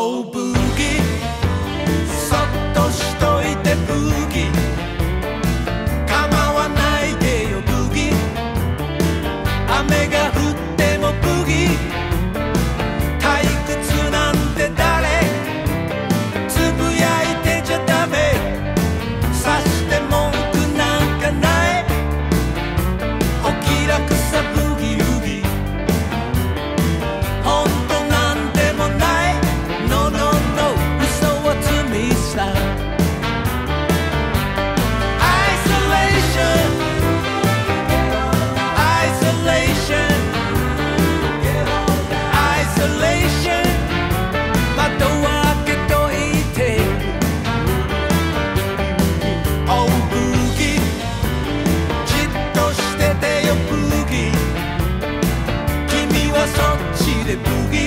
Oh, boo. そっちでブギ